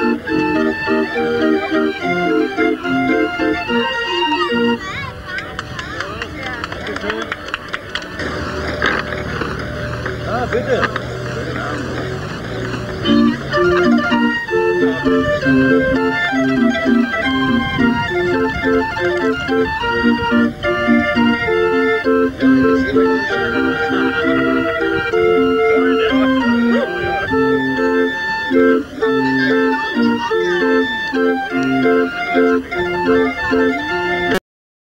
Ah, bitte. Thank Thank you.